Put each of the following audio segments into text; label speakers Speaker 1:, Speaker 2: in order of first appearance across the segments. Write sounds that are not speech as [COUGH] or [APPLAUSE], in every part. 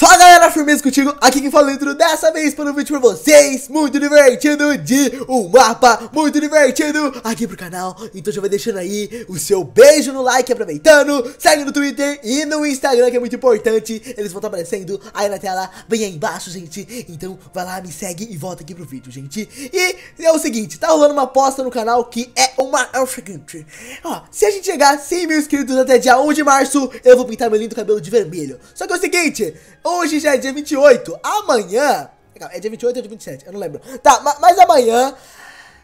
Speaker 1: Fala galera, firmeza contigo, aqui quem fala dentro dessa vez para um vídeo pra vocês. Muito divertido de um mapa muito divertido aqui pro canal. Então já vai deixando aí o seu beijo no like, aproveitando. Segue no Twitter e no Instagram que é muito importante. Eles vão estar aparecendo aí na tela, bem aí embaixo gente. Então vai lá, me segue e volta aqui pro vídeo gente. E é o seguinte, tá rolando uma aposta no canal que é uma... É o ó, se a gente chegar a 100 mil inscritos até dia 1 de março Eu vou pintar meu lindo cabelo de vermelho. Só que é o seguinte... Hoje já é dia 28. Amanhã. É dia 28 ou dia 27? Eu não lembro. Tá, mas amanhã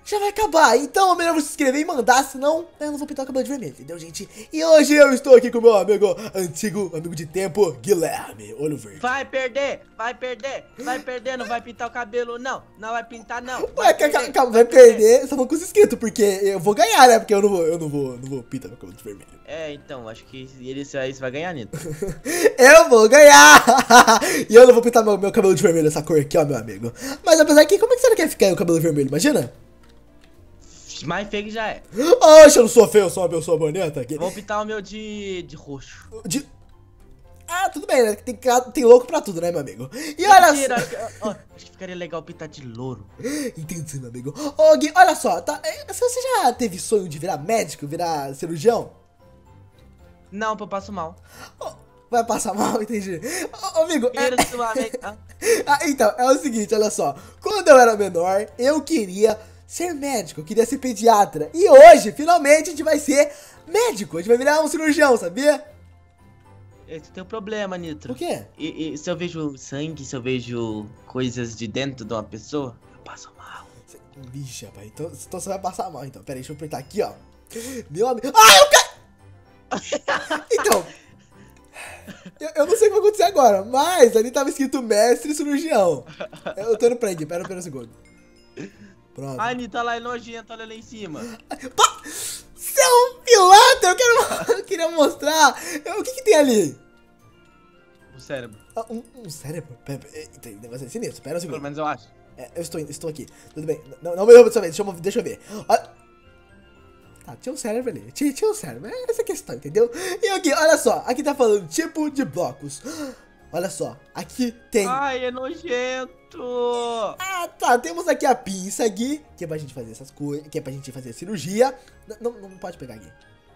Speaker 1: já vai acabar. Então é melhor você se inscrever e mandar, senão eu não vou pintar o cabelo de vermelho, entendeu, gente? E hoje eu estou aqui com meu amigo, antigo amigo de tempo, Guilherme, olho verde.
Speaker 2: Vai perder, vai perder, vai perder, não vai pintar o cabelo, não. Não vai pintar, não.
Speaker 1: Vai Ué, perder, calma, vai perder. Só vou com os inscritos, porque eu vou ganhar, né? Porque eu não vou, eu não vou, não vou pintar meu cabelo de vermelho.
Speaker 2: É, então, acho que ele, você vai ganhar, Nito. [LAUGHS]
Speaker 1: eu vou ganhar! [LAUGHS] e eu não vou pintar meu, meu cabelo de vermelho, essa cor aqui, ó, meu amigo. Mas apesar que, como é que você quer ficar o cabelo vermelho? Imagina?
Speaker 2: Mais feio que já é.
Speaker 1: Oxe, eu não sou feio, eu sou uma pessoa bonita aqui.
Speaker 2: Vou pintar o meu de, de roxo.
Speaker 1: De... Ah, tudo bem, né? Tem, tem louco pra tudo, né, meu amigo? E olha
Speaker 2: Mentira, só... acho, que, ó, acho que ficaria legal pintar de louro.
Speaker 1: Entendi, meu amigo. Ô, Gui, olha só, tá, é, você já teve sonho de virar médico, virar cirurgião?
Speaker 2: Não, porque eu passo mal.
Speaker 1: Oh, vai passar mal, [LAUGHS] entendi. Ô, amigo... É... [LAUGHS] ah, então, é o seguinte, olha só. Quando eu era menor, eu queria ser médico, eu queria ser pediatra. E hoje, finalmente, a gente vai ser médico. A gente vai virar um cirurgião, sabia?
Speaker 2: Esse tem um problema, Nitro.
Speaker 1: O quê?
Speaker 2: E, e, se eu vejo sangue, se eu vejo coisas de dentro de uma pessoa, eu passo mal.
Speaker 1: Bicha, pai. Então, então você vai passar mal, então. Pera aí, deixa eu apertar aqui, ó. Meu amigo. Ah, eu caí! [LAUGHS] então. Eu, eu, não sei o que vai acontecer agora, mas ali tava escrito mestre cirurgião. Eu tô indo pra pera, pera um segundo.
Speaker 2: Pronto. A Anitta lá é nojenta, olha lá em cima.
Speaker 1: Você é um pilantra, eu, quero, [LAUGHS] eu queria mostrar. O que que tem ali?
Speaker 2: O cérebro.
Speaker 1: Ah, um, um, cérebro? Pera, tem negócio é sinistro, pera um segundo.
Speaker 2: Pelo menos eu acho.
Speaker 1: É, eu estou, estou aqui. Tudo bem. Não, não me derruba dessa vez, deixa eu, deixa eu ver. Olha. Tá, tinha um cérebro ali. Tinha, tinha um cérebro. É essa questão, entendeu? E aqui, olha só. Aqui tá falando tipo de blocos. [GASPS] Olha só, aqui tem...
Speaker 2: Ai, é nojento!
Speaker 1: Ah, tá, temos aqui a pinça aqui, que é pra gente fazer essas coisas, que é pra gente fazer a cirurgia. Não, não, não pode pegar aqui.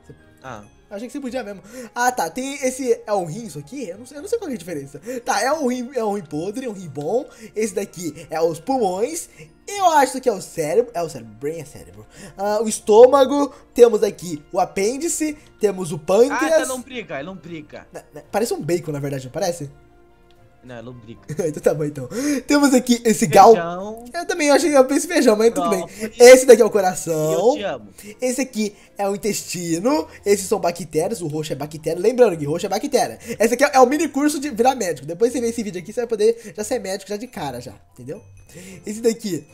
Speaker 1: Você... Ah. Achei que você podia mesmo. Ah, tá, tem esse... É um rim isso aqui? Eu não sei, eu não sei qual é a diferença. Tá, é um rim, é um rim podre, um rim bom. Esse daqui é os pulmões. Eu acho que é o cérebro. É o cérebro, brain é cérebro. Ah, o estômago. Temos aqui o apêndice. Temos o pâncreas. Ah,
Speaker 2: é lombriga, é lombriga.
Speaker 1: Parece um bacon, na verdade, não parece?
Speaker 2: Não, é lombriga. [LAUGHS]
Speaker 1: então tá bom, então. Temos aqui esse feijão. gal. Eu também achei que eu pensei feijão, mas tudo bem. Esse daqui é o coração. Eu te amo. Esse aqui é o intestino. Esses são bactérias. O roxo é bactéria. Lembrando que roxo é bactéria. Esse aqui é o mini curso de virar médico. Depois você ver esse vídeo aqui, você vai poder já ser médico já de cara, já. Entendeu? Esse daqui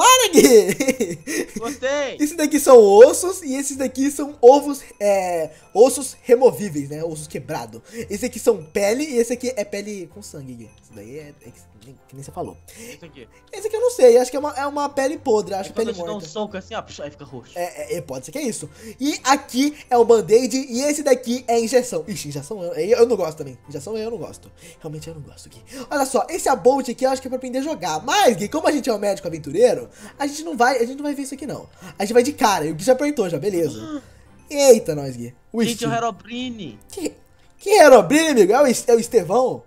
Speaker 1: para, Gui!
Speaker 2: Gostei!
Speaker 1: Esses daqui são ossos e esses daqui são ovos, é, ossos removíveis, né? Ossos quebrados. Esse aqui são pele e esse aqui é pele com sangue, Gui. Isso daí é, é que, que nem você falou.
Speaker 2: Esse aqui?
Speaker 1: Esse aqui eu não sei, acho que é uma, é uma pele podre, acho é pele morta.
Speaker 2: um soco assim, ó, aí fica roxo.
Speaker 1: É, é, pode ser que é isso. E aqui é o band-aid e esse daqui é injeção. Ixi, injeção eu, eu não gosto também. Injeção eu não gosto. Realmente eu não gosto, Gui. Olha só, esse Abolt aqui eu acho que é pra aprender a jogar. Mas, Gui, como a gente é um médico aventureiro, a gente não vai, a gente não vai ver isso aqui não. A gente vai de cara, e o Gui já apertou já, beleza. Eita, nós, Gui.
Speaker 2: O gente, o Herobrine.
Speaker 1: Que, que Herobrine, amigo? É o, é o Estevão?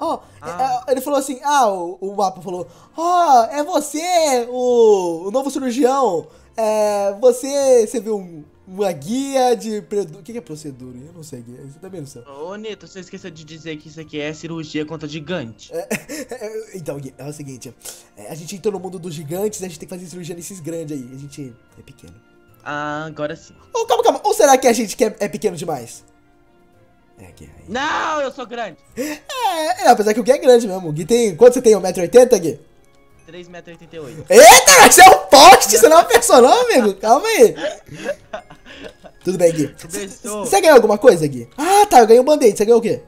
Speaker 1: Ó, oh, ah. ele falou assim, ah, o, o mapa falou, ó, oh, é você, o, o novo cirurgião, é, você, você viu um, uma guia de, o que, é procedura? Eu não sei, você também não sabe.
Speaker 2: Ô, Neto, você esqueceu de dizer que isso aqui é cirurgia contra gigante.
Speaker 1: É, [LAUGHS] é, então, é o seguinte, é, a gente entrou no mundo dos gigantes, a gente tem que fazer cirurgia nesses grandes aí, a gente é pequeno.
Speaker 2: Ah, agora sim.
Speaker 1: Oh, calma, calma, ou será que a gente é, é pequeno demais?
Speaker 2: É, Gui. Não, eu sou grande.
Speaker 1: É, é, apesar que o Gui é grande mesmo. O Gui tem. Quanto você tem? 1,80m, Gui?
Speaker 2: 3,88m.
Speaker 1: Eita, você é um poste, você não é uma pessoa, não, amigo? Calma aí. [LAUGHS] Tudo bem, Gui. Você ganhou alguma coisa, Gui? Ah, tá, eu ganhei um band-aid. Você ganhou o quê?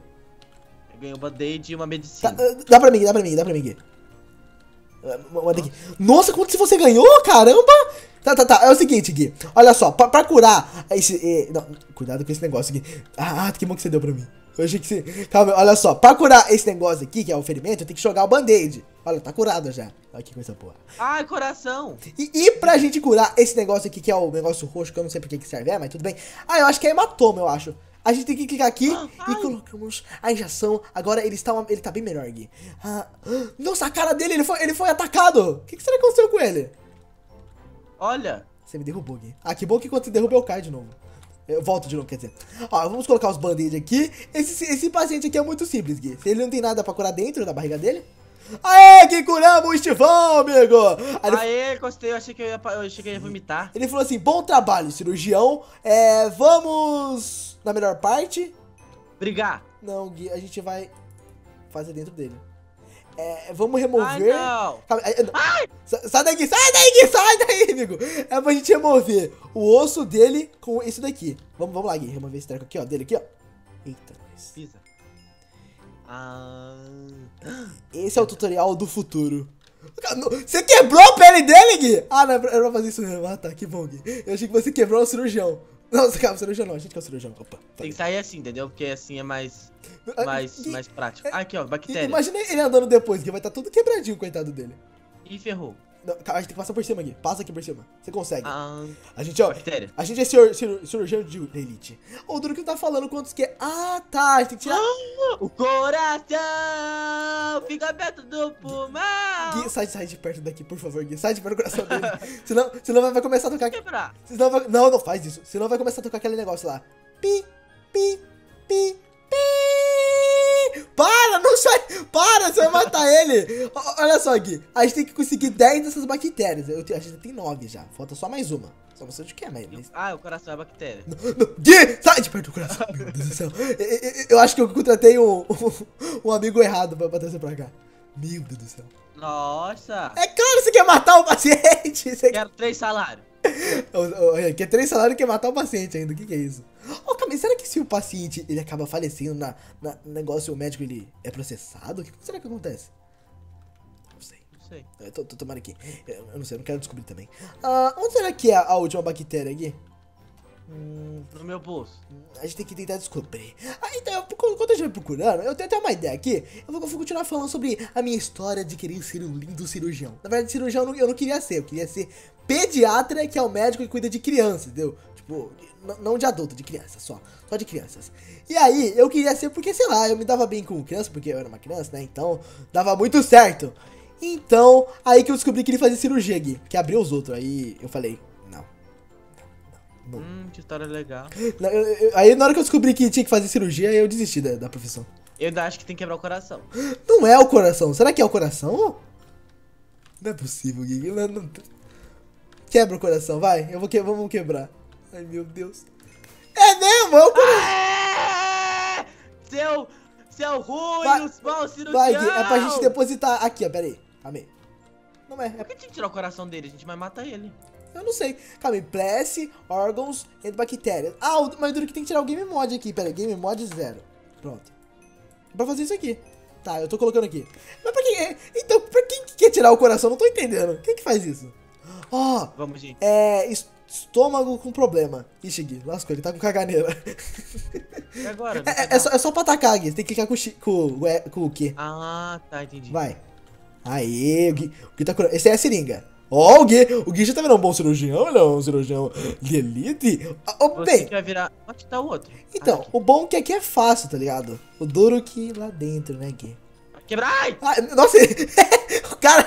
Speaker 2: Eu ganhei um band-aid e uma medicina.
Speaker 1: Tá, dá pra mim, dá pra mim, dá pra mim, Gui. Manda aqui. Nossa, quanto se você ganhou, caramba! Tá, tá, tá. É o seguinte, Gui. Olha só, pra, pra curar esse. Eh, não, cuidado com esse negócio, Gui. Ah, ah, que bom que você deu pra mim. Eu achei que sim. Calma, olha só. Pra curar esse negócio aqui, que é o ferimento, eu tenho que jogar o band-aid. Olha, tá curado já. Olha que coisa boa.
Speaker 2: Ai, coração.
Speaker 1: E, e pra gente curar esse negócio aqui, que é o negócio roxo, que eu não sei pra que que serve, é, mas tudo bem. Ah, eu acho que é hematoma, eu acho. A gente tem que clicar aqui e
Speaker 2: Ai.
Speaker 1: colocamos a injeção. Agora ele está, uma- ele tá bem melhor, Gui. Ah, nossa, a cara dele, ele foi, ele foi atacado. O que, que será que aconteceu com ele?
Speaker 2: Olha.
Speaker 1: Você me derrubou, Gui. Ah, que bom que quando você derruba eu caio de novo. Eu volto de novo, quer dizer. Ó, vamos colocar os band-aid aqui. Esse, esse paciente aqui é muito simples, Gui. Ele não tem nada pra curar dentro da barriga dele. Aê, que curamos o Estivão, amigo! Aí ele,
Speaker 2: Aê, gostei. Eu achei que eu ia, eu achei que eu ia vomitar.
Speaker 1: ele falou assim: bom trabalho, cirurgião. É, vamos na melhor parte.
Speaker 2: Brigar.
Speaker 1: Não, Gui, a gente vai fazer dentro dele. É, vamos
Speaker 2: Ai,
Speaker 1: remover.
Speaker 2: não.
Speaker 1: Calma, aí, Sa- Sai daqui, sai daí, sai daí, amigo. É pra gente remover o osso dele com isso daqui. Vamos, vamos lá, Gui, remover esse treco aqui, ó, dele aqui, ó. Eita, nós.
Speaker 2: Pisa. Ah.
Speaker 1: Esse é o tutorial do futuro. Não- Você quebrou a pele dele, Gui? Ah, não, era pra fazer isso mesmo. Ah, tá, que bom, Gui. Eu achei que você quebrou o cirurgião. Não, calma, cirurgião não, a gente que é o cirurgião. Opa,
Speaker 2: Tem que sair assim, entendeu? Porque assim é mais,
Speaker 1: Ah,
Speaker 2: mais,
Speaker 1: Gui,
Speaker 2: mais prático. Ah, aqui, ó, bactéria.
Speaker 1: Imagina ele andando depois, Gui, vai estar tudo quebradinho, coitado dele.
Speaker 2: Ih, ferrou.
Speaker 1: Não, calma, a gente tem que passar por cima, Gui. Passa aqui por cima. Você consegue.
Speaker 2: Ah,
Speaker 1: A gente, ó,
Speaker 2: bactéria.
Speaker 1: A gente é cir cir cirurgião de elite. O Duro que tá falando quantos que é. Ah, tá. A gente tem que tirar.
Speaker 2: O coração fica perto do pulmão.
Speaker 1: Gui, sai, sai de perto daqui, por favor, Gui. Sai de perto do coração dele. [LAUGHS] senão, senão vai- vai começar a tocar.
Speaker 2: Quebrar.
Speaker 1: Senão vai, não, não faz isso. Senão vai começar a tocar aquele negócio lá. Pi, pi, pi, pi. Para, não sai. Para, você vai matar ele. Olha só, Gui. A gente tem que conseguir 10 dessas bactérias. Eu, a gente tem 9 já. Falta só mais uma. Só não sei onde que é, mas.
Speaker 2: Ah, o coração é bactéria.
Speaker 1: Não, Gui, sai de perto do coração. Meu Deus do céu. Eu, eu- acho que eu contratei um, um, um amigo errado pra, trazer pra cá. Meu Deus do céu.
Speaker 2: Nossa.
Speaker 1: É claro, você quer matar o paciente. Você quer,
Speaker 2: Quero três salários.
Speaker 1: Quer três salários e quer matar o paciente ainda. O que, que é isso? Se o paciente ele acaba falecendo na, na no negócio, o médico ele é processado? O que será que acontece? Não sei.
Speaker 2: Não sei.
Speaker 1: Eu tô, tô tomando aqui. Eu, eu não sei, eu não quero descobrir também. Ah, onde será que é a última bactéria aqui? Hum,
Speaker 2: No meu bolso.
Speaker 1: A gente tem que tentar descobrir. Ah, então, eu- enquanto a gente vai procurando, eu tenho até uma ideia aqui. Eu vou, eu vou continuar falando sobre a minha história de querer ser um lindo cirurgião. Na verdade, cirurgião eu não, eu não queria ser. Eu queria ser pediatra, que é o médico que cuida de crianças, entendeu? Tipo, não de adulto, de criança só. Só de crianças. E aí, eu queria ser porque, sei lá, eu me dava bem com criança, porque eu era uma criança, né? Então, dava muito certo. Então, aí que eu descobri que ele fazia cirurgia aqui, que abriu os outros. Aí eu falei, não. Não.
Speaker 2: Hum, que história legal.
Speaker 1: Aí na hora que eu descobri que tinha que fazer cirurgia, eu desisti da, da profissão.
Speaker 2: Eu ainda acho que tem que quebrar o coração.
Speaker 1: Não é o coração. Será que é o coração? Não é possível, Gui. Não- não- Quebra o coração, vai. Eu vou que... Vamos quebrar. Ai, meu Deus. É mesmo, é o coração.
Speaker 2: É! Seu, seu ruim,
Speaker 1: Vai-
Speaker 2: os maus cirurgião.
Speaker 1: Vai, Gui. É pra gente depositar aqui, ó. Pera aí. Calma aí. Não é, é
Speaker 2: Por que tem que tirar o coração dele? A gente vai matar ele.
Speaker 1: Eu não sei. Calma aí. Place, órgãos e bactérias. Ah, o- mas duro que tem que tirar o game mod aqui. Pera aí. Game mod zero. Pronto. É pra fazer isso aqui. Tá, eu tô colocando aqui. Mas pra que... Então, pra quem que quer tirar o coração? Não tô entendendo. Quem que faz isso? Ó,
Speaker 2: Vamos, gente.
Speaker 1: é... Estômago com problema. Ixi, Gui, lascou, ele tá com caganeira.
Speaker 2: E agora?
Speaker 1: É, é- é só, é só pra atacar, Gui. Tem que clicar com, com, com o Q.
Speaker 2: Ah, tá, entendi.
Speaker 1: Vai. Aê, o Gui, o Gui tá curando. Esse é a seringa. Ó, o Gui, o Gui já tá vendo um bom cirurgião, ele é um cirurgião de elite.
Speaker 2: Você
Speaker 1: bem,
Speaker 2: que vai virar... Onde tá o outro?
Speaker 1: então,
Speaker 2: Aqui.
Speaker 1: o bom é que aqui é fácil, tá ligado? O duro que lá dentro, né, Gui?
Speaker 2: Quebrar! Ai!
Speaker 1: Ah, nossa, [LAUGHS] o cara,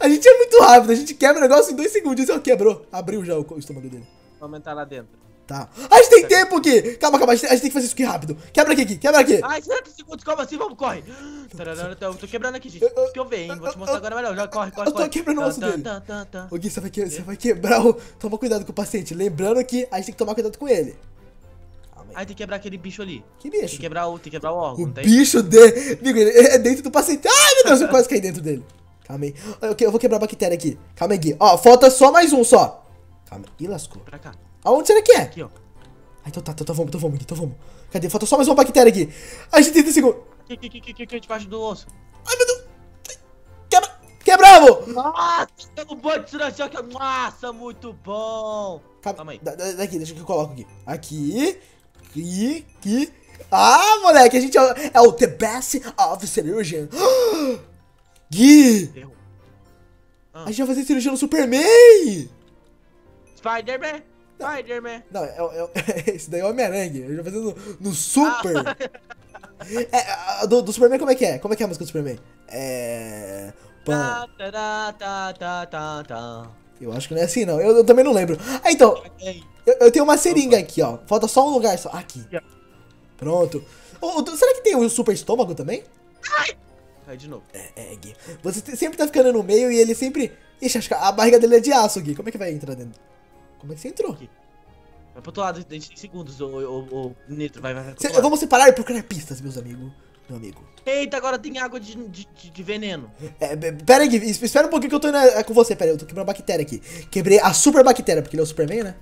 Speaker 1: a gente é muito rápido, a gente quebra o negócio em dois segundos. Ó, quebrou, abriu já o, estômago dele.
Speaker 2: Vamos entrar lá dentro.
Speaker 1: Tá. A gente tem tempo aqui! Calma, calma, a gente, a gente tem que fazer isso aqui rápido. Quebra aqui, aqui, quebra aqui.
Speaker 2: Ai, 60 segundos, como assim? Vamos, corre! Tararara, Eu tô quebrando aqui, gente.
Speaker 1: Eu- eu-
Speaker 2: Que eu hein? Vou te mostrar agora melhor. Já corre, corre,
Speaker 1: eu tô
Speaker 2: corre.
Speaker 1: quebrando o osso
Speaker 2: tá,
Speaker 1: dele.
Speaker 2: tá, tá, tá.
Speaker 1: Ô Gui, você vai, que- você vai quebrar o. Toma cuidado com o paciente. Lembrando que a gente tem que tomar cuidado com ele. Aí.
Speaker 2: Ai, tem que quebrar aquele bicho ali.
Speaker 1: Que
Speaker 2: Tem
Speaker 1: bicho?
Speaker 2: que quebrar o, tem que quebrar o órgão,
Speaker 1: O
Speaker 2: tem?
Speaker 1: bicho dele. Amigo, é dentro do paciente. Ai, meu Deus, eu quase caí dentro dele. Calma aí. Eu vou quebrar a bactéria aqui. Calma aí, Gui. Ó, falta só mais um só. Calma aí. Ih, lascou.
Speaker 2: Pra cá.
Speaker 1: Aonde será que é?
Speaker 2: Aqui, ó.
Speaker 1: Ah, então tá, então, então vamos, então vamos, então vamos. Cadê? Falta só mais uma bactéria aqui. A gente tem 30 segundos.
Speaker 2: Aqui, aqui, aqui, aqui, aqui, debaixo do osso.
Speaker 1: Ai, meu Deus. Quebra. Quebramos!
Speaker 2: Nossa, um bom de. Nossa, muito bom.
Speaker 1: Calma,
Speaker 2: Calma aí.
Speaker 1: da- daqui, deixa que eu coloco aqui. Aqui. Aqui. Aqui. Ah, moleque, a gente é, o- é o The Best of Cirurgian. [GASPS] Gui,
Speaker 2: Errou.
Speaker 1: a gente vai fazer cirurgia no Superman.
Speaker 2: Spider-Man! Spider-Man!
Speaker 1: Não, é, é- [LAUGHS] esse daí é o Homem-Aranha. A gente vai fazer no, no Super. [LAUGHS] É, a do, do Superman, como é que é? Como é que é a música do Superman? É. Pam.
Speaker 2: Tá, tá, tá, tá, tá, tá.
Speaker 1: Eu acho que não é assim, não. Eu, eu também não lembro. Ah, então,
Speaker 2: Ei,
Speaker 1: eu, eu tenho uma seringa aqui, ó. Falta só um lugar só. Aqui. Pronto. Ô, será que tem o super estômago também?
Speaker 2: Cai de novo.
Speaker 1: É, é, Gui. Você sempre tá ficando no meio e ele sempre. Ixi, acho que a barriga dele é de aço, Gui. Como é que vai entrar dentro? Como é que você entrou?
Speaker 2: Aqui. Vai pro outro lado, a gente tem segundos, ô, ô, ô, Nitro, vai, vai, vai.
Speaker 1: Cê- vamos separar e procurar pistas, meus amigos. Meu amigo.
Speaker 2: Eita, agora tem água de, de, de- de veneno.
Speaker 1: É, pera aí, Gui. es- Espera um pouquinho que eu tô indo é, com você. Pera aí, eu tô quebrando a bactéria aqui. Quebrei a super bactéria, porque ele é o Superman, né?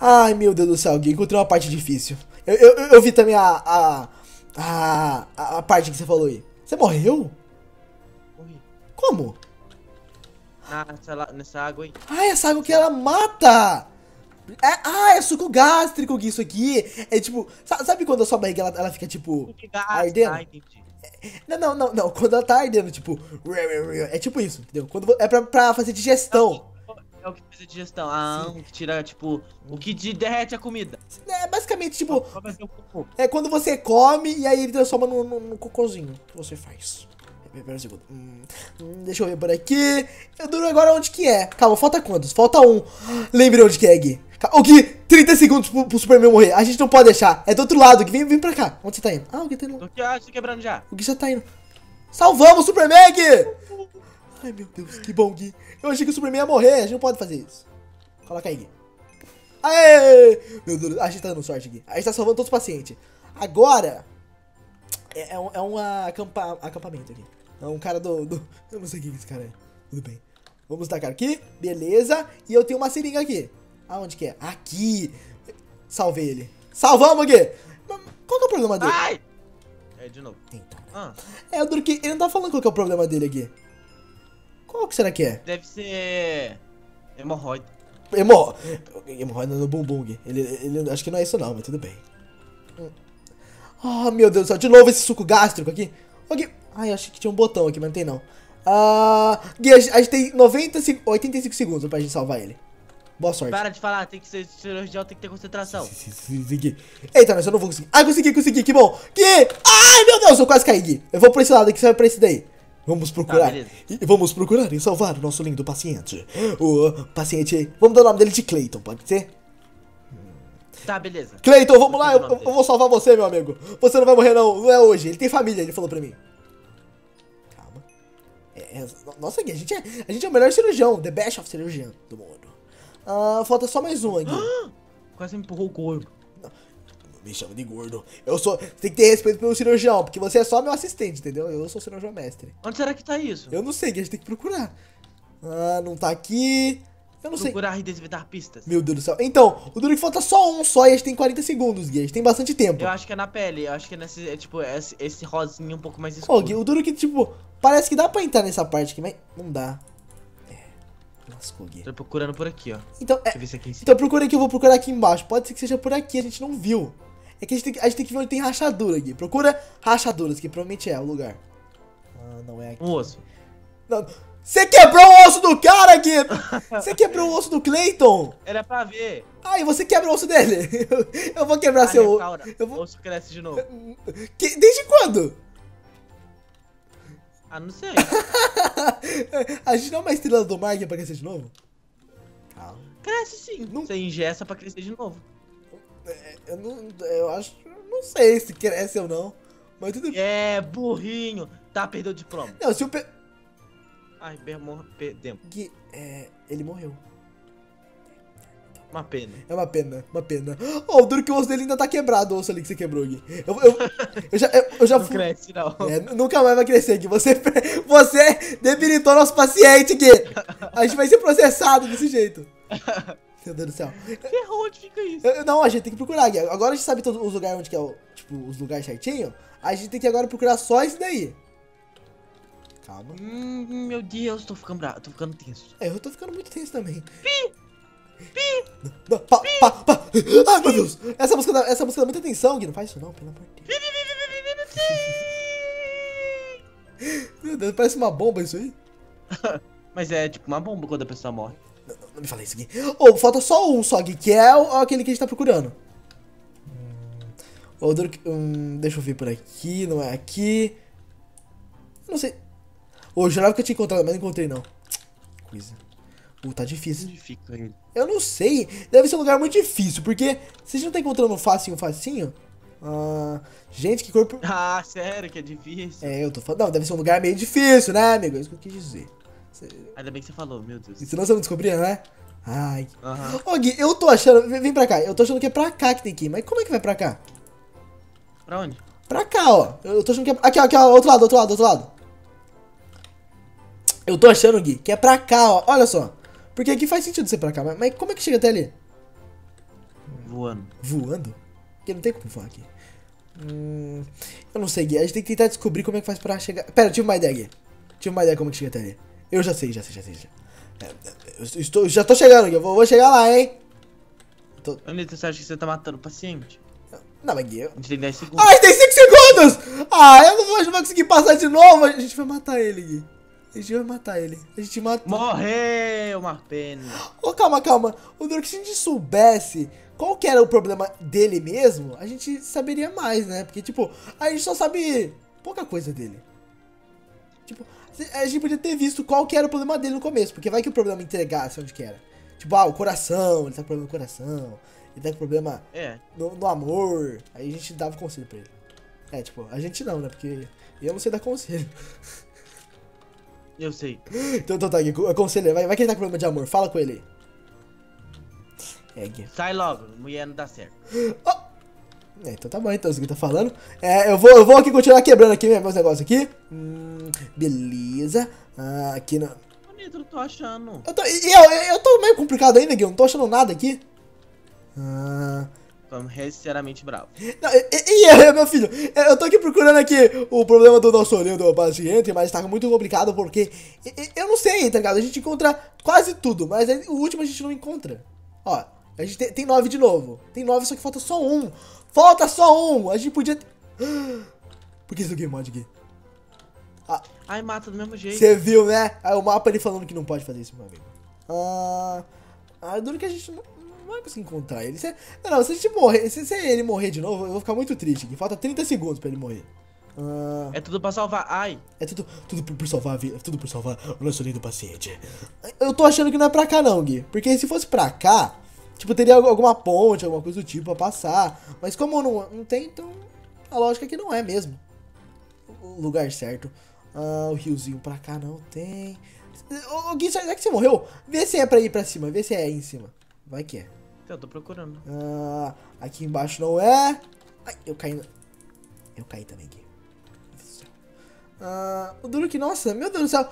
Speaker 1: Ai, meu Deus do céu, Gui. Encontrei uma parte difícil. Eu, eu, eu- vi também a, a, a. a parte que você falou aí. Você morreu?
Speaker 2: Morri.
Speaker 1: Como?
Speaker 2: Ah, nessa, nessa água aí.
Speaker 1: Ah, essa água que ela mata! É, ah, é suco gástrico, Gui, isso aqui. É tipo. sa- Sabe quando a sua barriga ela, ela fica tipo. Ardendo?
Speaker 2: Ah, entendi.
Speaker 1: Não, não, não, não. Quando ela tá ardendo, tipo. É tipo isso, entendeu? Quando, é pra, pra fazer digestão.
Speaker 2: É o que faz a digestão. Ah, o que tira, tipo, o que de- derrete a comida.
Speaker 1: É basicamente tipo. É quando você come e aí ele transforma no, no, no cocôzinho que você faz. Pera um segundo. Hum, hum, deixa eu ver por aqui. Eu duro agora onde que é. Calma, falta quantos? Falta um. Lembrei onde que é, Gui. O Gui, 30 segundos pro, pro Superman morrer. A gente não pode deixar. É do outro lado, Gui. Vem, vem pra cá. Onde você tá indo? Ah, o Gui tá indo.
Speaker 2: Tô aqui, ah, quebrando já.
Speaker 1: O Gui já tá indo. Salvamos o Superman, Gui! Ai, meu Deus, que bom, Gui. Eu achei que o Superman ia morrer. A gente não pode fazer isso. Coloca aí, Gui. Aê! Meu Deus, a gente tá dando sorte, Gui. A gente tá salvando todos os pacientes. Agora... É, é um, é um acampa- acampamento aqui. É um cara do, do... Eu não sei quem que esse cara é. Tudo bem. Vamos tacar aqui. Beleza. E eu tenho uma seringa aqui. Aonde que é? Aqui. Salvei ele. Salvamos, Gui! Qual que é o problema dele?
Speaker 2: Ai! É, de novo.
Speaker 1: Então?
Speaker 2: Ah,
Speaker 1: É, o que ele não tá falando qual que é o problema dele aqui. Qual que será que é?
Speaker 2: deve ser... Hemorroida.
Speaker 1: Hemorro... Hemorroida no bumbum. Ele, ele, acho que não é isso não, mas tudo bem. Ah, meu Deus do céu. De novo esse suco gástrico aqui. Gui... Ai, achei que tinha um botão aqui, mas não tem não. Ah, Gui, a gente, tem 90, se- 85 segundos pra gente salvar ele. Boa sorte.
Speaker 2: Para de falar, tem que ser cirurgião, tem que ter concentração.
Speaker 1: Sim, sim, sim, sim, Gui. Eita, mas eu não vou conseguir. Ah, consegui, consegui, que bom. Gui! Ai, meu Deus, eu quase caí, Gui. Eu vou pra esse lado aqui, você vai pra esse daí. Vamos procurar.
Speaker 2: beleza.
Speaker 1: e vamos procurar e salvar o nosso lindo paciente. O paciente. Vamos dar o nome dele de Clayton, pode ser?
Speaker 2: Tá, beleza.
Speaker 1: Clayton, vamos lá, eu, eu vou salvar você, meu amigo. Você não vai morrer, não. Não é hoje. Ele tem família, ele falou pra mim. Calma. É, é- nossa, a gente, é, a gente é o melhor cirurgião, the best of cirurgião do mundo. Ah, falta só mais um aqui. [GASPS]
Speaker 2: Quase me empurrou o corpo.
Speaker 1: Me chama de gordo. Eu sou. Você tem que ter respeito pelo cirurgião, porque você é só meu assistente, entendeu? Eu sou cirurgião mestre.
Speaker 2: Onde será que tá isso?
Speaker 1: Eu não sei, que a gente tem que procurar. Ah, não tá aqui. Eu não sei.
Speaker 2: Procurar e desvendar pistas.
Speaker 1: Meu Deus do céu. Então, o duro é que falta só um só e a gente tem 40 segundos, Gui. A gente tem bastante tempo.
Speaker 2: Eu acho que é na pele, eu acho que é nesse, é tipo, esse, esse rosinho um pouco mais
Speaker 1: Ô,
Speaker 2: escuro.
Speaker 1: Gui, o duro é que, tipo, parece que dá pra entrar nessa parte aqui, mas não dá. É. Lascou, Gui.
Speaker 2: Tô procurando por aqui, ó.
Speaker 1: Então, é.
Speaker 2: Deixa eu ver se aqui em cima.
Speaker 1: Então procura aqui, eu vou procurar aqui embaixo. Pode ser que seja por aqui, a gente não viu. É que a gente tem que, a gente tem que ver onde tem rachadura, Gui. Procura rachaduras, que provavelmente é o lugar. Ah, não é aqui.
Speaker 2: Um osso.
Speaker 1: Não. Você quebrou o osso do cara, Gui! [LAUGHS] Você quebrou o osso do Clayton!
Speaker 2: Era pra ver.
Speaker 1: Ah, e você quebra o osso dele! [LAUGHS] Eu, vou quebrar
Speaker 2: A
Speaker 1: seu.
Speaker 2: recaura.
Speaker 1: Eu vou.
Speaker 2: O osso cresce de novo. [LAUGHS]
Speaker 1: Que- desde quando?
Speaker 2: Ah, não sei.
Speaker 1: a gente não é uma estrela do mar que é pra crescer de novo? Calma.
Speaker 2: Cresce sim.
Speaker 1: Não-
Speaker 2: Você ingessa pra crescer de novo.
Speaker 1: Eu não. Eu acho. Não sei se cresce ou não. Mas tudo bem.
Speaker 2: É, burrinho. Tá, perdeu o diploma.
Speaker 1: Não, se o. Pe...
Speaker 2: Ai, perdemos.
Speaker 1: Gui, é. Ele morreu.
Speaker 2: Uma pena.
Speaker 1: É uma pena, uma pena. Oh, o duro que o osso dele ainda tá quebrado, o osso ali que você quebrou, Gui. Eu, eu, eu já, eu, eu já [LAUGHS]
Speaker 2: Não
Speaker 1: fui.
Speaker 2: cresce, não.
Speaker 1: É, nunca mais vai crescer, Gui. Você, você debilitou nosso paciente, Gui. A gente vai ser processado desse jeito. [LAUGHS] Meu Deus do céu.
Speaker 2: Ferrou, onde fica isso?
Speaker 1: Eu- Não, a gente tem que procurar, Gui. Agora a gente sabe todos os lugares onde que é o. Tipo, os lugares certinho. A gente tem que agora procurar só esse daí. Calma.
Speaker 2: Hum, meu Deus, tô ficando bravo, tô ficando tenso.
Speaker 1: É, eu tô ficando muito tenso também. Não, pa, pa, pa. Ai, meu Deus. Essa música, dá, essa música dá muita atenção, Gui. Não faz isso não, pelo amor de Deus. Meu Deus, parece uma bomba isso aí. [LAUGHS]
Speaker 2: Mas é tipo uma bomba quando a pessoa morre.
Speaker 1: Não, não me fala isso aqui. Ô, falta só um só, Gui, que é o- aquele que a gente tá procurando. Hum, hum, deixa eu ver por aqui, não é aqui. Não sei. Ô, eu jurava que eu tinha encontrado, mas não encontrei não. Coisa. Uh, tá difícil. Eu não sei. Deve ser um lugar muito difícil, porque se a gente não tá encontrando facinho, facinho. Ah, gente, que corpo.
Speaker 2: Ah, sério que é difícil.
Speaker 1: É, eu tô falando. Não, deve ser um lugar meio difícil, né, amigo? É isso que eu quis dizer. Cê-
Speaker 2: Ainda bem que você falou, meu Deus.
Speaker 1: Senão você não descobria, né? Ai.
Speaker 2: Aham.
Speaker 1: Ô, Gui, eu tô achando. Vem vem pra cá. Eu tô achando que é pra cá que tem que ir. Mas como é que vai pra cá?
Speaker 2: Pra onde?
Speaker 1: Pra cá, ó. Eu tô achando que é. Aqui, ó, aqui, ó. Outro lado, outro lado, outro lado. Eu tô achando, Gui, que é pra cá, ó. Olha só. Porque aqui faz sentido ser pra cá. Mas, mas como é que chega até ali?
Speaker 2: Voando.
Speaker 1: Voando? Porque não tem como voar aqui. Hum, eu não sei, Gui. A gente tem que tentar descobrir como é que faz pra chegar. Pera, eu tive uma ideia, Gui. Tive uma ideia como é que chega até ali. Eu já sei, já sei, já sei. Já, É, é, eu estou, já tô chegando. Eu vou, vou chegar lá, hein? Tô...
Speaker 2: Anitta, você acha que você tá matando o paciente?
Speaker 1: Não, mas. Eu...
Speaker 2: A gente tem 10 segundos.
Speaker 1: Ai, tem 5 segundos! Ah, eu não vou, não vou conseguir passar de novo. A gente vai matar ele, Gui. A gente vai matar ele. A gente mata.
Speaker 2: Morreu, uma pena.
Speaker 1: Ô, calma, calma. O que se a gente soubesse qual que era o problema dele mesmo, a gente saberia mais, né? Porque, tipo, a gente só sabe pouca coisa dele. Tipo, a gente podia ter visto qual que era o problema dele no começo, porque vai que o problema entregasse onde que era. Tipo, ah, o coração, ele tá com problema no coração, ele tá com problema
Speaker 2: É.
Speaker 1: no, no amor. Aí a gente dava conselho pra ele. É, tipo, a gente não, né? Porque eu não sei dar conselho.
Speaker 2: Eu sei.
Speaker 1: Então, então tá, Gui, aconselho, vai, vai que ele tá com problema de amor, fala com ele. É, Gui.
Speaker 2: Sai logo, mulher não dá certo.
Speaker 1: É, então tá bom, então, isso que tá falando. É, eu vou, eu vou aqui continuar quebrando aqui meus negócios aqui. Hum, beleza. Ah, aqui no...
Speaker 2: Anitta, não tô achando.
Speaker 1: Eu tô, eu, eu tô meio complicado ainda, Gui, eu não tô achando nada aqui. Ah...
Speaker 2: Tô sinceramente bravo.
Speaker 1: Não, e, e- e eu, meu filho, eu tô aqui procurando aqui o problema do nosso olhinho do paciente, mas tá muito complicado porque eu não sei, tá ligado? A gente encontra quase tudo, mas aí o último a gente não encontra. Ó, a gente tem, tem nove de novo. Tem nove, só que falta só um. Falta só um. A gente podia. ter- [GASPS] Por que isso aqui, mod aqui?
Speaker 2: Ai, mata do mesmo jeito.
Speaker 1: Você viu, né? Aí o mapa ele falando que não pode fazer isso, meu amigo. Ah. Ah, duro que a gente não, não vai conseguir encontrar ele. Se, não, não, se a gente morrer, se, se ele morrer de novo, eu vou ficar muito triste. Que falta 30 segundos pra ele morrer. Ah,
Speaker 2: É tudo pra salvar. Ai,
Speaker 1: é tudo, tudo por, por salvar a vida, tudo por salvar o nosso lindo paciente. Eu tô achando que não é pra cá, não, Gui. Porque se fosse pra cá, tipo, teria al- alguma ponte, alguma coisa do tipo pra passar. Mas como não, não tem, então a lógica é que não é mesmo o lugar certo. Ah, o riozinho pra cá não tem. Ô, ô, Gui, já que você morreu, vê se é pra ir pra cima, vê se é aí em cima. Vai que é.
Speaker 2: eu tô procurando.
Speaker 1: Ah, aqui embaixo não é. Ai, eu caí. Eu caí também, Gui. Ah, o duro que, nossa, meu Deus do céu.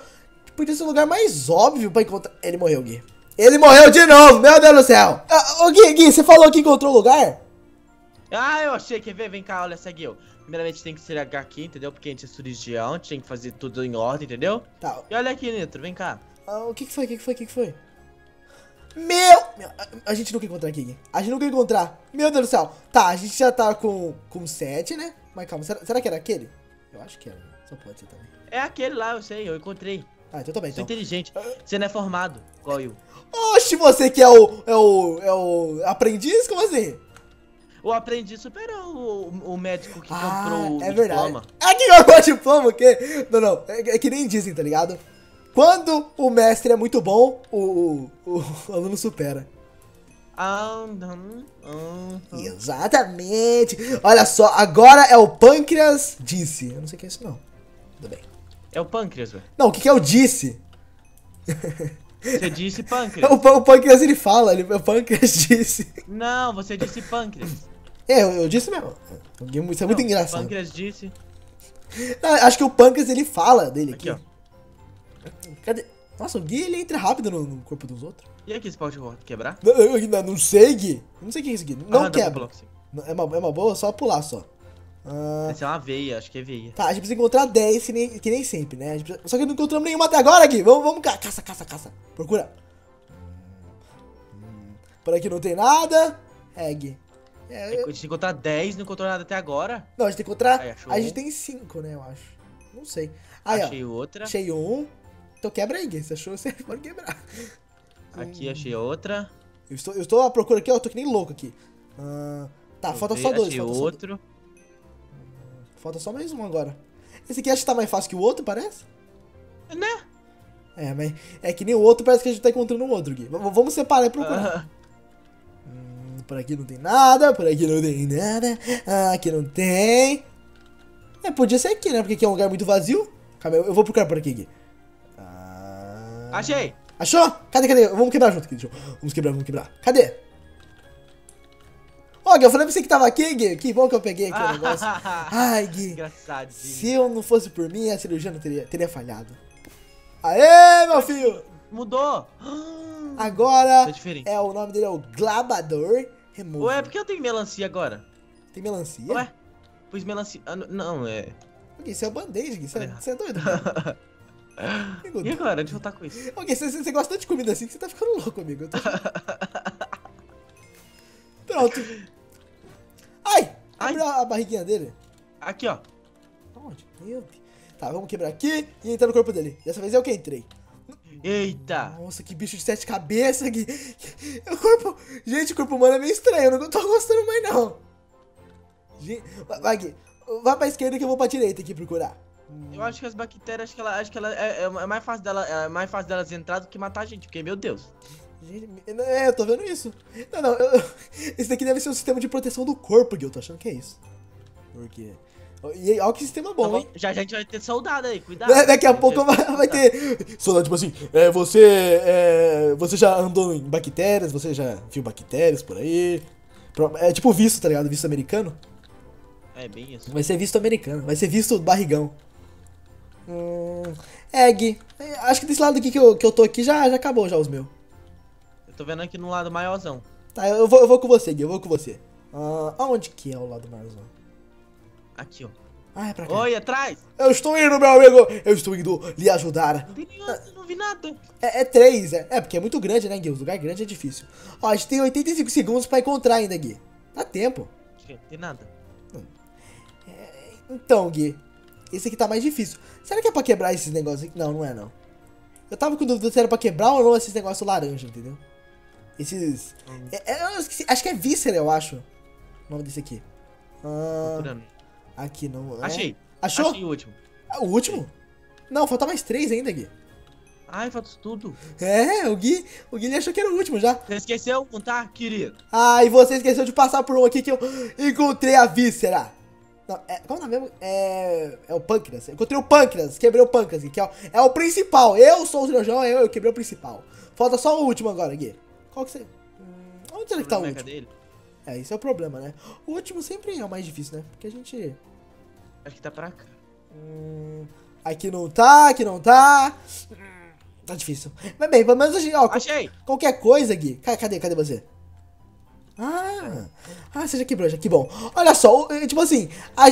Speaker 1: Podia ser o lugar mais óbvio pra encontrar. Ele morreu, Gui. Ele morreu de novo, meu Deus do céu. Ah, ô, Gui, Gui, você falou que encontrou o lugar?
Speaker 2: Ah, eu achei, quer ver? Vem cá, olha, segue eu. Primeiramente tem que ser H aqui, entendeu? Porque a gente é cirurgião, a gente tem que fazer tudo em ordem, entendeu?
Speaker 1: Tá.
Speaker 2: E olha aqui, Nitro, vem cá.
Speaker 1: Ah, o que que foi? O que que foi? O que que foi? Meu! meu, a, a gente nunca encontrar aqui, Gui. A gente nunca encontrar. Meu Deus do céu. Tá, a gente já tá com, com 7, né? Mas calma, será, será que era aquele? Eu acho que era, né? Só pode ser também.
Speaker 2: É aquele lá, eu sei, eu encontrei.
Speaker 1: Ah, então tá bem,
Speaker 2: Sou
Speaker 1: então.
Speaker 2: inteligente. Você não é formado, igual eu.
Speaker 1: Oxe, você que é o, é o, é o aprendiz? Como assim?
Speaker 2: O aprendiz superou o, o médico que
Speaker 1: Ah,
Speaker 2: comprou o
Speaker 1: é verdade.
Speaker 2: diploma.
Speaker 1: Ah, que comprou [LAUGHS] o diploma, o quê? Não, não, é, é que nem dizem, tá ligado? Quando o mestre é muito bom, o, o, o [LAUGHS] aluno supera.
Speaker 2: Ah.
Speaker 1: Exatamente. Olha só, agora é o pâncreas disse. Eu não sei o que é isso, não. Tudo bem.
Speaker 2: É o pâncreas, velho.
Speaker 1: Não, o que, que é o disse?
Speaker 2: Você disse [LAUGHS]
Speaker 1: O,
Speaker 2: pâncreas.
Speaker 1: pân- o pâncreas ele fala, ele, o pâncreas [LAUGHS] disse.
Speaker 2: Não, você disse pâncreas.
Speaker 1: É, eu, eu disse mesmo. Isso é muito
Speaker 2: Não,
Speaker 1: engraçado.
Speaker 2: Pâncreas disse.
Speaker 1: Não, acho que o pâncreas ele fala dele aqui.
Speaker 2: Aqui,
Speaker 1: Cadê? Nossa, o Gui ele entra rápido no, no corpo dos outros.
Speaker 2: E aqui, você pode quebrar?
Speaker 1: Não, eu não sei, Gui. Não sei o que é isso, Gui. Não
Speaker 2: ah, pra
Speaker 1: quebra. É uma, é uma boa, só pular só. Ah,
Speaker 2: Essa é uma veia, acho que é veia.
Speaker 1: tá, a gente precisa encontrar 10, que nem, que nem sempre, né? A precisa- Só que não encontramos nenhuma até agora, Gui. Vamos, vamos. Caça, caça, caça. Procura. Hum, hum. Por aqui não tem nada. Egg. É,
Speaker 2: A
Speaker 1: eu-
Speaker 2: gente tem que encontrar 10, não encontrou nada até agora.
Speaker 1: Não, a gente tem que encontrar.
Speaker 2: Aí,
Speaker 1: a gente
Speaker 2: um.
Speaker 1: tem cinco, né, eu acho. Não sei. Aí,
Speaker 2: achei
Speaker 1: ó.
Speaker 2: outra.
Speaker 1: Achei um. Então quebra aí, Gui. Você achou? Você [LAUGHS] pode quebrar.
Speaker 2: Aqui achei outra.
Speaker 1: Eu estou, eu estou à procura aqui, ó. Eu tô que nem louco aqui. Ah, tá,
Speaker 2: eu
Speaker 1: falta
Speaker 2: ver,
Speaker 1: só dois.
Speaker 2: Achei
Speaker 1: Falta só,
Speaker 2: outro.
Speaker 1: Falta só mais um agora. Esse aqui acho que tá mais fácil que o outro, parece?
Speaker 2: Né?
Speaker 1: É, mas é que nem o outro, parece que a gente tá encontrando um outro, Gui. V- vamos separar e procurar.
Speaker 2: Ah,
Speaker 1: Hum, por aqui não tem nada, por aqui não tem nada. Ah, aqui não tem. É, podia ser aqui, né? Porque aqui é um lugar muito vazio. Calma, eu, eu vou procurar por aqui, Gui. Ah...
Speaker 2: achei!
Speaker 1: Achou? Cadê, cadê? Vamos quebrar junto aqui, deixa eu... Vamos quebrar, vamos quebrar. Cadê? Ó, Gui, eu falei pra você que tava aqui, Gui. Que bom que eu peguei aqui o [LAUGHS] negócio. Ai, Gui.
Speaker 2: Engraçadinho.
Speaker 1: Se eu não fosse por mim, a cirurgia não teria, teria falhado. Aê, meu filho!
Speaker 2: Mudou!
Speaker 1: Agora
Speaker 2: Tá diferente.
Speaker 1: é o nome dele é o Glabador Remover.
Speaker 2: Ué, por que eu tenho melancia agora?
Speaker 1: Tem melancia?
Speaker 2: Ué? Pus melancia. Ah, não, é.
Speaker 1: Ok, isso é o band-aid, Gui. Você você é doido? [LAUGHS] Amigo,
Speaker 2: E agora? Deixa eu voltar com isso.
Speaker 1: Ok, você, você gosta tanto de comida assim que você tá ficando louco, amigo. Tô... [LAUGHS] Pronto. Abriu a, barriguinha dele.
Speaker 2: Aqui, ó.
Speaker 1: Onde? Meu Deus. Tá, vamos quebrar aqui e entrar no corpo dele. Dessa vez eu que entrei.
Speaker 2: Eita!
Speaker 1: Nossa, que bicho de sete cabeças. Que... [LAUGHS] O corpo... Gente, o corpo humano é meio estranho. Eu não tô gostando mais, não. Gente... Vai, Gui. Vai pra esquerda que eu vou pra direita aqui procurar.
Speaker 2: Eu acho que as bactérias, acho que ela, acho que ela é, é mais fácil dela, é mais fácil delas entrar do que matar a gente, porque meu Deus.
Speaker 1: Gente, é, eu tô vendo isso. Não, não, eu- [LAUGHS] esse daqui deve ser um sistema de proteção do corpo. Eu tô achando que é isso. Por quê? E olha que sistema bom, hein?
Speaker 2: Já a gente vai ter soldado aí, cuidado.
Speaker 1: Da- [LAUGHS] Daqui a pouco vai, vai ter. Soldado, tipo assim, é, você. É, você já andou em bactérias, você já viu bactérias por aí. É tipo visto, tá ligado? Visto americano.
Speaker 2: É bem isso.
Speaker 1: Vai ser visto americano, vai ser visto barrigão. Hum, é, Gui. é, Acho que desse lado aqui que eu, que eu tô aqui já, já acabou já os meus.
Speaker 2: Eu tô vendo aqui no lado maiorzão.
Speaker 1: Tá, eu vou, eu vou com você, Gui, eu vou com você. Ah, aonde que é o lado marzão?
Speaker 2: Aqui, ó.
Speaker 1: Ah, é pra cá.
Speaker 2: Oi, atrás!
Speaker 1: Eu estou indo, meu amigo! Eu estou indo lhe ajudar.
Speaker 2: Não vi nenhum, não vi nada.
Speaker 1: É, é três, é. É, porque é muito grande, né, Gui? O lugar grande é difícil. Ó, a gente tem 85 segundos pra encontrar ainda, Gui. Dá tempo.
Speaker 2: Não tem nada.
Speaker 1: Então, Gui, esse aqui tá mais difícil. Será que é pra quebrar esses negócios aqui? Não, não é não. Eu tava com dúvida se era pra quebrar ou não esses negócios laranja, entendeu? Esses.
Speaker 2: Hum.
Speaker 1: É, é, esqueci, acho que é víscera, eu acho. O nome desse aqui. Ah, aqui não. é?
Speaker 2: Achei.
Speaker 1: Achou?
Speaker 2: Achei o último.
Speaker 1: Ah, o último? Não, falta mais três ainda, Gui.
Speaker 2: Ai, falta tudo.
Speaker 1: É, o Gui, o Gui achou que era o último já.
Speaker 2: Você esqueceu um, tá, querido?
Speaker 1: Ah, e você esqueceu de passar por um aqui que eu encontrei a víscera. Não, é, qual é o nome? É, é o pâncreas. Eu encontrei o pâncreas, quebrei o pâncreas, Gui, que é o, é o principal. Eu sou o cirurgião, eu, eu quebrei o principal. Falta só o último agora, Gui. Qual que você... Hum, onde será que tá o
Speaker 2: Problema
Speaker 1: último?
Speaker 2: dele.
Speaker 1: É, esse é o problema, né? O último sempre é o mais difícil, né? Porque a gente...
Speaker 2: Acho que tá pra cá.
Speaker 1: Hum, aqui não tá, aqui não tá... Hum, Tá difícil. Mas bem, pelo menos a gente... Ó,
Speaker 2: Achei!
Speaker 1: Qualquer coisa, Gui. Ca- Cadê? Cadê você? Ah, ah, você já quebrou, já. Que bom. Olha só, o- tipo assim,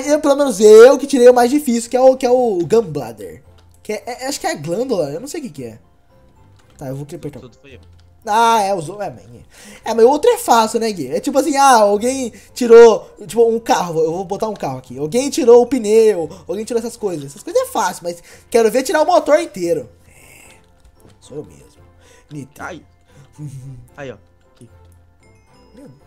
Speaker 1: eu, pelo menos eu que tirei o mais difícil, que é o, que é o Gambladder. Que é, é- acho que é a glândula, eu não sei o que que é. Tá, eu vou apertar.
Speaker 2: Tudo foi eu.
Speaker 1: Ah, é, usou. É, mas, é, mas o outro é fácil, né, Gui? É tipo assim, ah, alguém tirou, tipo, um carro, eu vou botar um carro aqui. Alguém tirou o pneu, alguém tirou essas coisas. Essas coisas é fácil, mas quero ver tirar o motor inteiro. É, sou eu mesmo. Nitro.
Speaker 2: Ai. Aí, ó. Aqui.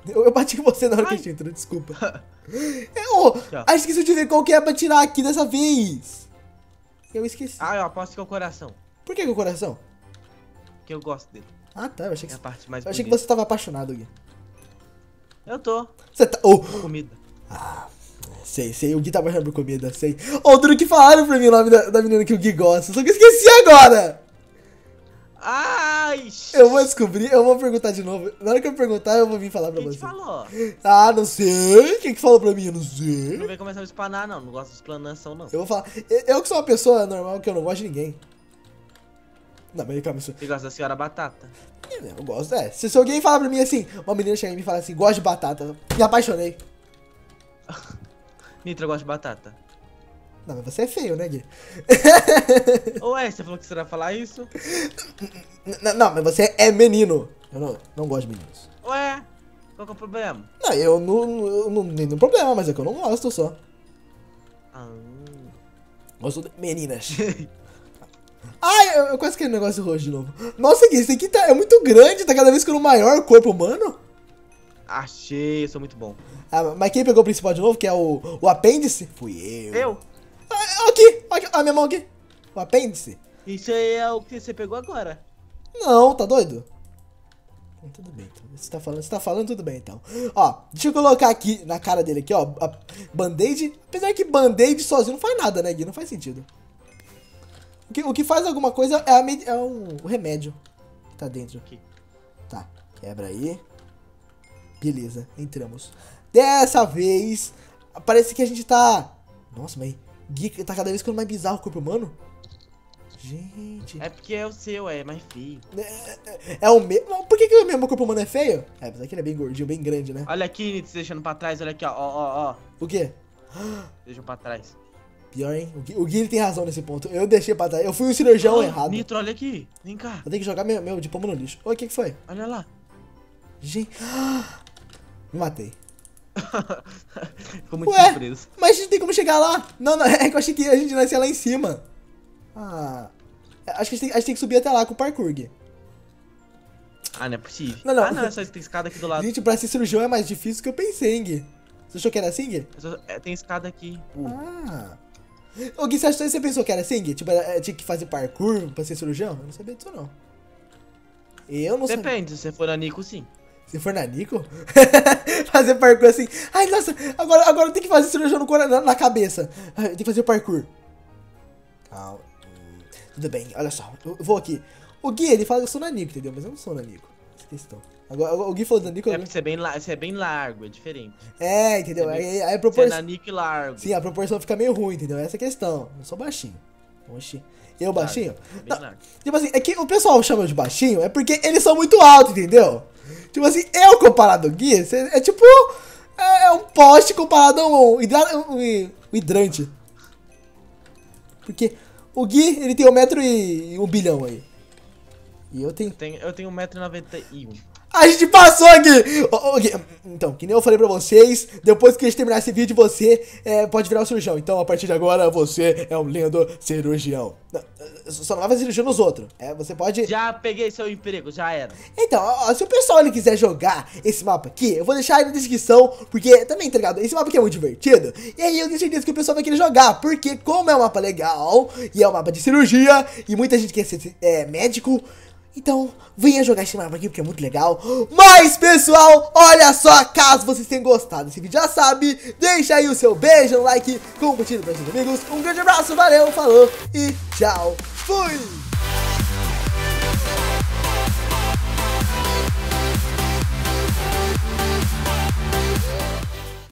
Speaker 1: Eu, eu bati com você na hora que a
Speaker 2: Ai.
Speaker 1: gente entrou, desculpa. [LAUGHS] É, ô,
Speaker 2: ó.
Speaker 1: a gente esqueceu de ver qual que é pra tirar aqui dessa vez. Eu esqueci.
Speaker 2: Ah, eu aposto que é o coração.
Speaker 1: Por que, que o coração?
Speaker 2: Que eu gosto dele.
Speaker 1: Ah, tá, eu achei
Speaker 2: É
Speaker 1: que,
Speaker 2: a parte mais
Speaker 1: eu achei que você tava apaixonado, Gui.
Speaker 2: Eu tô.
Speaker 1: Você tá... Ô,
Speaker 2: Comida.
Speaker 1: sei, sei, o Gui tá apaixonado por comida, sei. Ô, Duro que falaram pra mim o nome da, da menina que o Gui gosta, só que eu esqueci agora.
Speaker 2: Ai!
Speaker 1: Eu vou descobrir, eu vou perguntar de novo. Na hora que eu perguntar, eu vou vir falar pra
Speaker 2: Quem
Speaker 1: você.
Speaker 2: falou?
Speaker 1: Ah, não sei. Quem que falou pra mim? Eu não sei.
Speaker 2: Não vem começar a espanar, não. Não gosto de explanação, não.
Speaker 1: Eu vou falar. Eu que sou uma pessoa normal que eu não gosto de ninguém. Não, mas calma, isso.
Speaker 2: Você gosta da senhora batata?
Speaker 1: Eu gosto, é. Se, alguém falar pra mim assim, uma menina chega e fala assim, gosto de batata, me apaixonei. [LAUGHS]
Speaker 2: Nitra gosta de batata.
Speaker 1: Não, mas você é feio, né, Gui? [LAUGHS]
Speaker 2: Ué, você falou que você ia falar isso?
Speaker 1: N- não, mas você é menino. Eu não, não gosto de meninos.
Speaker 2: Ué, qual que é o problema?
Speaker 1: Não, eu não, eu não nenhum problema, mas é que eu não gosto só.
Speaker 2: Ah,
Speaker 1: Gosto de meninas. [LAUGHS] Ai, eu, eu quase aquele negócio roxo de novo. Nossa, Gui, esse aqui tá, é muito grande, tá cada vez ficando maior o corpo humano.
Speaker 2: achei, eu sou muito bom.
Speaker 1: Ah, mas quem pegou o principal de novo, que é o, o apêndice? Fui eu.
Speaker 2: Eu?
Speaker 1: Ah, aqui, aqui, a minha mão aqui. O apêndice.
Speaker 2: Isso aí é o que você pegou agora.
Speaker 1: Não, tá doido? Então, Tudo bem, então. Você tá falando, você tá falando tudo bem, então. Ó, deixa eu colocar aqui na cara dele aqui, ó. Band-aid. Apesar que band-aid sozinho não faz nada, né, Gui? Não faz sentido. O que, o que faz alguma coisa é, a é um, o remédio que tá dentro.
Speaker 2: Aqui.
Speaker 1: Tá, quebra aí. Beleza, entramos. Dessa vez, parece que a gente tá... Nossa, mas Gui, tá cada vez ficando mais bizarro o corpo humano. Gente...
Speaker 2: É porque é o seu, é mais feio.
Speaker 1: É o mesmo. Por que, que o meu corpo humano é feio? É, apesar que ele é bem gordinho, bem grande, né?
Speaker 2: Olha aqui, Nitz, deixando pra trás, olha aqui, ó, ó, ó, ó.
Speaker 1: O quê?
Speaker 2: Deixa pra trás.
Speaker 1: Pior, hein? O Gui, o Gui ele tem razão nesse ponto. Eu deixei pra trás. Eu fui o cirurgião
Speaker 2: Ah,
Speaker 1: errado.
Speaker 2: Nitro, olha aqui. Vem cá.
Speaker 1: Eu tenho que jogar meu, meu diploma no lixo. Oi, o que, que foi?
Speaker 2: Olha lá.
Speaker 1: Gente. [GASPS] Me matei. [LAUGHS]
Speaker 2: Ficou muito
Speaker 1: Ué?
Speaker 2: surpreso.
Speaker 1: Mas a gente tem como chegar lá? Não, não, [LAUGHS] é que eu achei que a gente nascia lá em cima. Ah. Acho que a gente, tem, a gente tem que subir até lá com o parkour, Gui.
Speaker 2: Ah, não é possível.
Speaker 1: Não, não.
Speaker 2: Ah, não, é só tem escada aqui do lado.
Speaker 1: Gente, pra ser cirurgião é mais difícil do que eu pensei, hein, Gui. Você achou que era assim, Gui?
Speaker 2: É só- é, tem escada aqui. Uh.
Speaker 1: Ah. Ô, Gui, você, achou, você pensou que era assim, Gui? Tipo, tinha que fazer parkour pra ser cirurgião? Eu não sabia disso, não. Eu não sabia.
Speaker 2: Depende, se você for a Nico, sim.
Speaker 1: Se for na Nico, [LAUGHS] fazer parkour assim. Ai, nossa, agora, agora eu tenho que fazer cirurgião no cora- na, na cabeça. Tenho que fazer parkour. Calma. Tudo bem, olha só. Eu eu vou aqui. O Gui, ele fala que eu sou nanico, entendeu? Mas eu não sou nanico. É questão. Agora, o Gui falou nanico.
Speaker 2: É
Speaker 1: eu-
Speaker 2: porque você é bem, você é bem largo, é diferente.
Speaker 1: É, entendeu?
Speaker 2: Você é
Speaker 1: Aí, aí a
Speaker 2: Você é
Speaker 1: proporção.
Speaker 2: nanico e largo.
Speaker 1: Sim, a proporção fica meio ruim, entendeu? Essa é a questão. Eu sou baixinho. Oxi. Eu baixinho?
Speaker 2: Bem
Speaker 1: Não,
Speaker 2: largo.
Speaker 1: Tipo assim, é que o pessoal chama de baixinho é porque eles são muito altos, entendeu? Tipo assim, eu comparado ao Gui, é tipo. É, é um poste comparado a um, hidra- um, um hidrante. Porque o Gui, ele tem um metro e um bilhão aí. E eu tenho.
Speaker 2: Eu tenho, eu tenho 1,91m.
Speaker 1: A gente passou aqui! Então, que nem eu falei pra vocês, depois que a gente terminar esse vídeo, você é, pode virar um cirurgião. Então, a partir de agora, você é um lindo cirurgião. Não, Só não vai fazer cirurgia nos outros. É, você pode.
Speaker 2: Já peguei seu emprego, já era.
Speaker 1: Então, ó, se o pessoal ele quiser jogar esse mapa aqui, eu vou deixar aí na descrição, porque também, tá ligado? Esse mapa aqui é muito divertido. E aí eu tenho certeza que o pessoal vai querer jogar, porque como é um mapa legal, e é um mapa de cirurgia, e muita gente quer ser é, médico, então venha jogar esse mapa aqui, porque é muito legal. Mas, pessoal, olha só, caso vocês tenham gostado desse vídeo, já sabe, deixa aí o seu beijo, like, compartilha para seus amigos. Um grande abraço, valeu, falou e tchau. Fui!